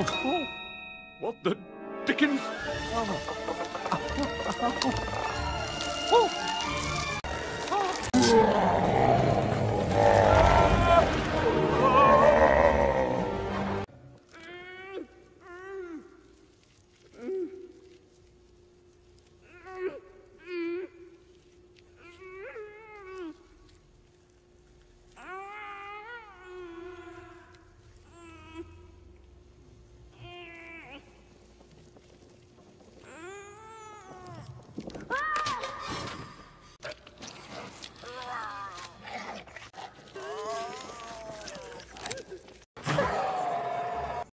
What the dickens? Oh,